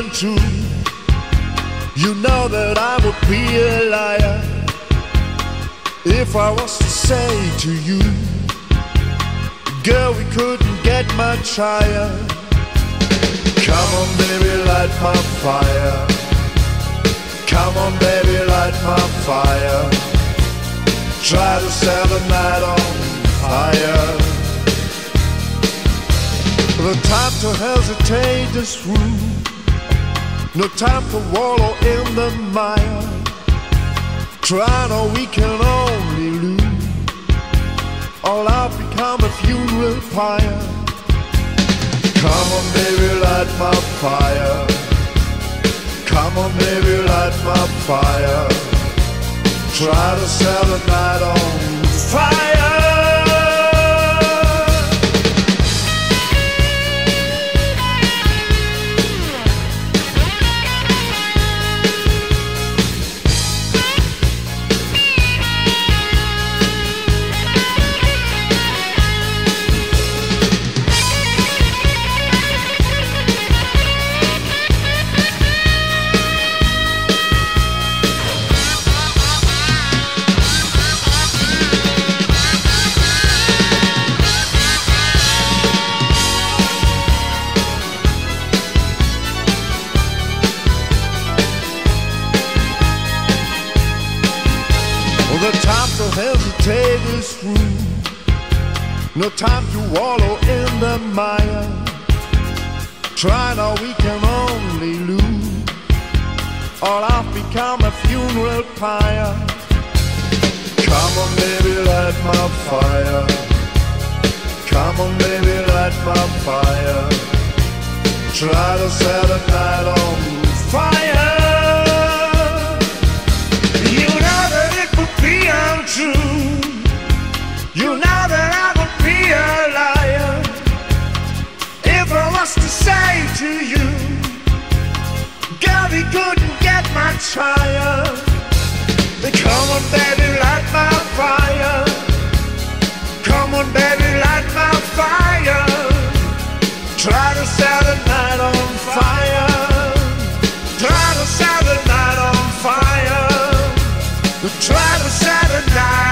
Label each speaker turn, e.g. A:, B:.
A: untrue, you know that I would be a liar if I was to say to you, girl, we couldn't get much higher. Come on, baby, light my fire. Come on, baby, light my fire. Try to set the night on fire. The time to hesitate is through. No time to wallow in the mire. Trying or we can only lose. All I've become a funeral pyre. Come on, baby, light my fire. Come on, baby, light my fire. Try to set the night on fire. The time to hesitate is through. No time to wallow in the mire. Try now, we can only lose. All I've become a funeral pyre. Come on, baby, light my fire. Come on, baby, light my fire. Try to set the night on we couldn't get much higher. Come on, baby, light my fire. Come on, baby, light my fire. Try to set the night on fire. Try to set the night on fire. Try to set the night